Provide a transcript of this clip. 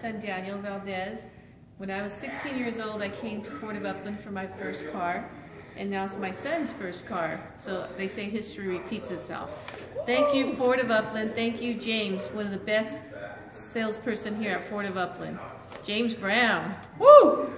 son Daniel Valdez. When I was 16 years old, I came to Ford of Upland for my first car, and now it's my son's first car. So they say history repeats itself. Thank you, Ford of Upland. Thank you, James, one of the best salesperson here at Ford of Upland. James Brown. Woo!